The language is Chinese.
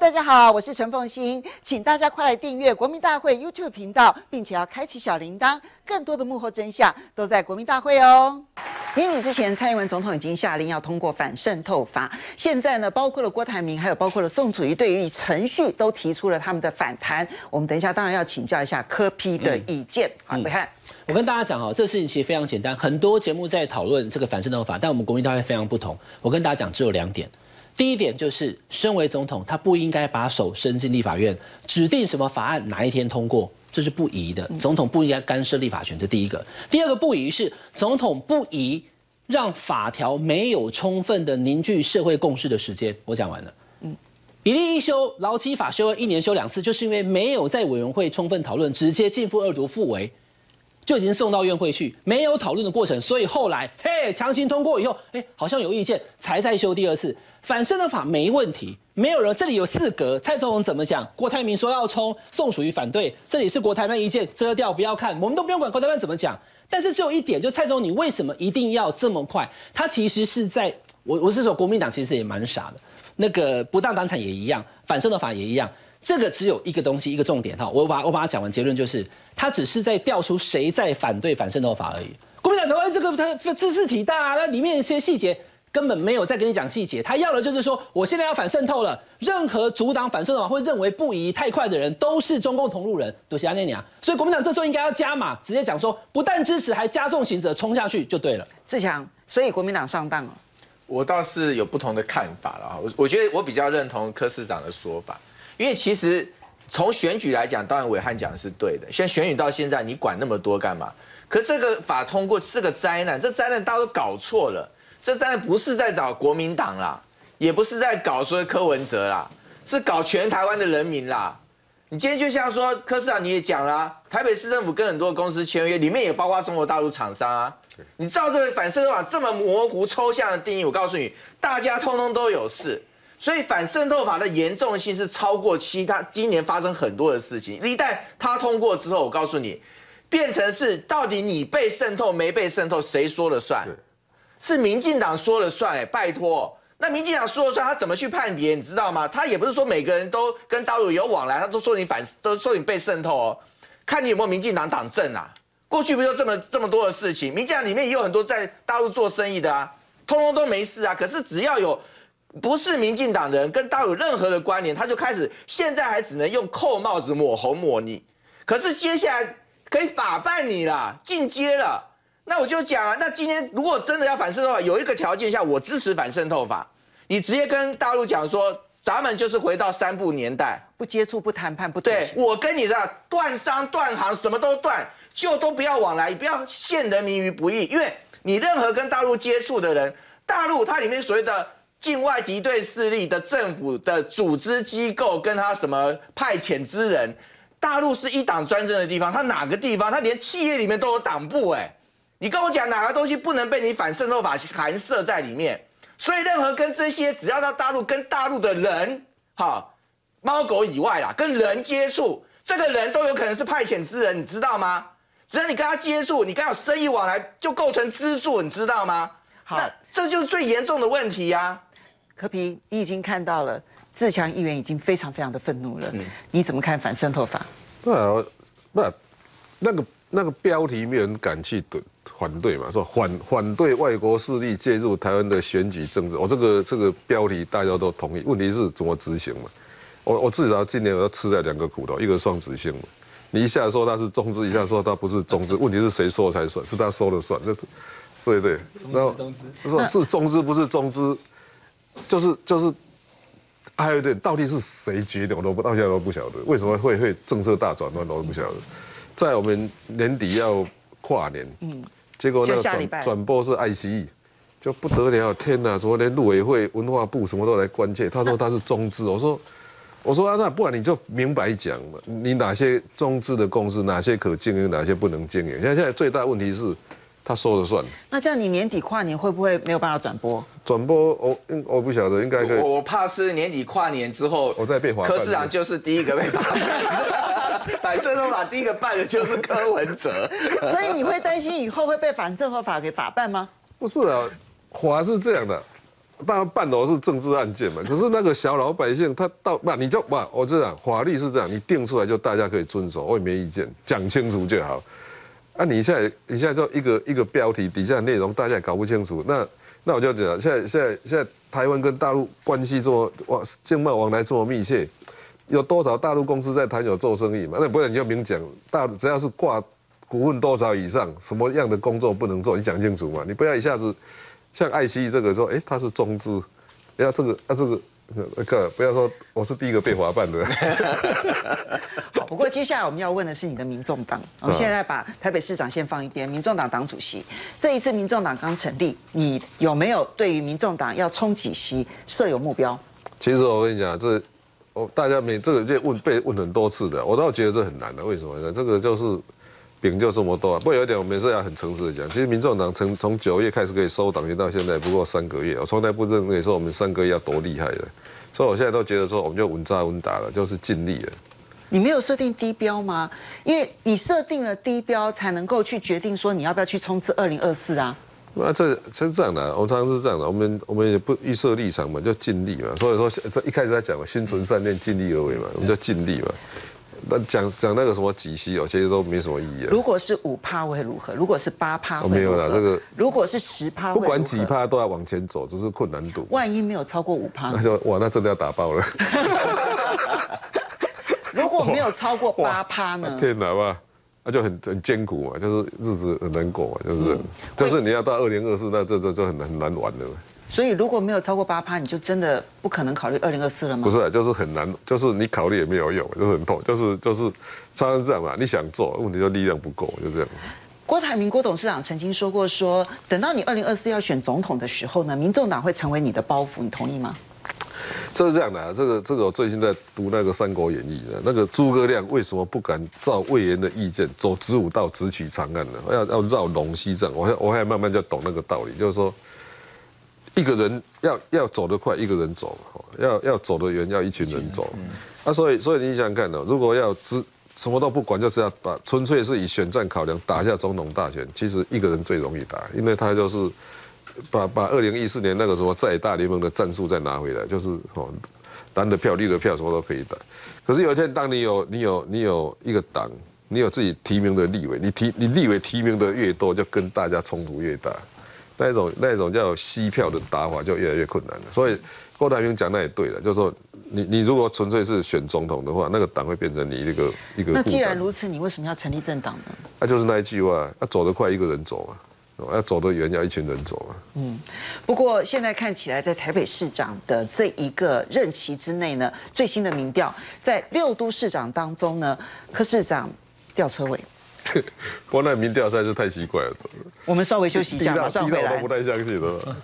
大家好，我是陈凤欣，请大家快来订阅国民大会 YouTube 频道，并且要开启小铃铛，更多的幕后真相都在国民大会哦。年底之前，蔡英文总统已经下令要通过反渗透法，现在呢，包括了郭台铭，还有包括了宋楚瑜，对于程序都提出了他们的反弹。我们等一下当然要请教一下柯批的意见。好，你看，我跟大家讲哈，这个事情其实非常简单，很多节目在讨论这个反渗透法，但我们国民大会非常不同。我跟大家讲，只有两点。第一点就是，身为总统，他不应该把手伸进立法院，指定什么法案哪一天通过，这是不宜的。总统不应该干涉立法权，这第一个。第二个不宜是，总统不宜让法条没有充分的凝聚社会共识的时间。我讲完了。嗯，一例一修，劳基法修一年修两次，就是因为没有在委员会充分讨论，直接进复二读复为。就已经送到院会去，没有讨论的过程，所以后来嘿强行通过以后，哎好像有意见，才再修第二次。反渗透法没问题，没有人这里有四格，蔡总统怎么讲？郭台铭说要冲，宋属于反对，这里是国台办意见，遮掉不要看，我们都不用管国台办怎么讲。但是只有一点，就蔡总统你为什么一定要这么快？他其实是在我我是说国民党其实也蛮傻的，那个不当党产也一样，反渗透法也一样。这个只有一个东西，一个重点哈，我把我把它讲完，结论就是，他只是在调出谁在反对反渗透法而已。国民党说，哎，这个他知识体大，啊那里面一些细节根本没有再跟你讲细节，他要的就是说，我现在要反渗透了，任何阻挡反渗透法会认为不宜太快的人，都是中共同路人，都是阿内尼啊。所以国民党这时候应该要加码，直接讲说，不但支持，还加重刑责，冲下去就对了。志强，所以国民党上当了。我倒是有不同的看法了我我觉得我比较认同柯市长的说法。因为其实从选举来讲，当然伟汉讲的是对的。现在选举到现在，你管那么多干嘛？可这个法通过是个灾难，这灾难大家都搞错了。这灾难不是在找国民党啦，也不是在搞说柯文哲啦，是搞全台湾的人民啦。你今天就像说柯市长你也讲啦，台北市政府跟很多公司签约，里面也包括中国大陆厂商啊。你照这个反渗透法这么模糊抽象的定义，我告诉你，大家通通都有事。所以反渗透法的严重性是超过其他今年发生很多的事情。一旦它通过之后，我告诉你，变成是到底你被渗透没被渗透，谁说了算？是民进党说了算。哎，拜托，那民进党说了算，他怎么去判别？你知道吗？他也不是说每个人都跟大陆有往来，他都说你反，都说你被渗透哦。看你有没有民进党党证啊？过去不就这么这么多的事情？民进党里面也有很多在大陆做生意的啊，通通都没事啊。可是只要有。不是民进党人跟大陆有任何的关联，他就开始现在还只能用扣帽子抹红抹你，可是接下来可以法办你啦，进阶了。那我就讲啊，那今天如果真的要反渗透法，有一个条件下，我支持反渗透法，你直接跟大陆讲说，咱们就是回到三部年代，不接触、不谈判、不对。我跟你样，断商断行，什么都断，就都不要往来，不要陷人民于不义，因为你任何跟大陆接触的人，大陆它里面所谓的。境外敌对势力的政府的组织机构跟他什么派遣之人，大陆是一党专政的地方，他哪个地方他连企业里面都有党部哎，你跟我讲哪个东西不能被你反渗透法含涉在里面？所以任何跟这些只要到大陆跟大陆的人，哈，猫狗以外啦，跟人接触，这个人都有可能是派遣之人，你知道吗？只要你跟他接触，你跟他有生意往来，就构成资助，你知道吗？好，这就是最严重的问题呀。柯皮，你已经看到了，自强议员已经非常非常的愤怒了。你怎么看反渗透法？不，不，那个那个标题没有人敢去对反对嘛？说反反对外国势力介入台湾的选举政治。我这个这个标题大家都同意，问题是怎么执行嘛？我我至少今年我要吃了两个苦头，一个双子星嘛。你一下说他是中资，一下说他不是中资，问题是谁说才算是他说了算？这对对，然后说是中资不是中资。就是就是，还有一点，到底是谁决定，我都不到现在都不晓得。为什么会会政策大转弯，我都不晓得。在我们年底要跨年，嗯，结果那个转转播是爱奇艺，就不得了，天哪！什么连陆委会、文化部什么都来关切。他说他是中资，我说我说啊，那不然你就明白讲嘛，你哪些中资的公司，哪些可经营，哪些不能经营。现在现在最大问题是。他说了算。那这样你年底跨年会不会没有办法转播？转播我我不晓得，应该可以。我怕是年底跨年之后，我再被罚。柯市长就是第一个被罚。反渗透法第一个办的就是柯文哲，所以你会担心以后会被反渗透法给法办吗？不是啊，法是这样的，当然办的是政治案件嘛，可是那个小老百姓他到那你就不，我这样法律是这样，你定出来就大家可以遵守，我也没意见，讲清楚就好。啊，你现在你现在就一个一个标题底下内容大家也搞不清楚，那那我就讲，现在现在现在台湾跟大陆关系这么往经贸往来这么密切，有多少大陆公司在台有做生意嘛？那不然你就明讲，大只要是挂股份多少以上，什么样的工作不能做，你讲清楚嘛，你不要一下子。像爱奇艺这个说，哎，他是中资，要这个啊这个个不要说我是第一个被划办的。好，不过接下来我们要问的是你的民众党。我们现在把台北市长先放一边，民众党党主席，这一次民众党刚成立，你有没有对于民众党要冲几席设有目标？其实我跟你讲，这我大家没这个就问被问很多次的，我倒觉得这很难的。为什么呢？这个就是。饼就这么多啊！不过有一点，我们是要很诚实的讲，其实民众党从从九月开始可以收党员到现在不过三个月，我从来不认为说我们三个月要多厉害的，所以我现在都觉得说我们就稳扎稳打了，就是尽力了。你没有设定低标吗？因为你设定了低标，才能够去决定说你要不要去冲刺二零二四啊。那这是这样的，我常常是这样的，我们我们也不预设立场嘛，就尽力嘛。所以说这一开始在讲嘛，心存善念，尽力而为嘛，我们就尽力嘛。那讲讲那个什么几息哦，其实都没什么意义。如果是五趴会如何？如果是八趴没有了这个。如果是十趴，不管几趴都要往前走，只是困难度。万一没有超过五趴，那就哇，那真的要打爆了。如果没有超过八趴呢？天哪吧，那就很很艰苦嘛，就是日子很难过嘛，就是就是你要到二零二四，那这这就很很难玩的。所以如果没有超过八趴，你就真的不可能考虑二零二四了吗？不是，就是很难，就是你考虑也没有用，就是很痛，就是就是常常这样嘛。你想做，问题就力量不够，就这样。郭台铭郭董事长曾经说过，说等到你二零二四要选总统的时候呢，民众党会成为你的包袱，你同意吗？这是这样的，这个这个我最近在读那个《三国演义》的，那个诸葛亮为什么不敢照魏延的意见走子午道直取长安呢？要要绕龙溪阵，我我还慢慢就懂那个道理，就是说。一个人要要走得快，一个人走；要要走得远，要一群人走。啊，所以所以你想想看呢，如果要只什么都不管，就是要把纯粹是以选战考量打下总统大选，其实一个人最容易打，因为他就是把把二零一四年那个什么在大联盟的战术再拿回来，就是哦蓝的票、绿的票什么都可以打。可是有一天，当你有你有你有一个党，你有自己提名的立委，你提你立委提名的越多，就跟大家冲突越大。那种那种叫吸票的打法就越来越困难了，所以郭台铭讲那也对了，就是说你你如果纯粹是选总统的话，那个党会变成你一个一个。那既然如此，你为什么要成立政党呢？那就是那一句话，要走得快一个人走嘛，要走得远要一群人走嘛。嗯，不过现在看起来，在台北市长的这一个任期之内呢，最新的民调在六都市长当中呢，柯市长吊车尾。不过那民调实在是太奇怪了。我们稍微休息一下，马上回来。我都不太相信了。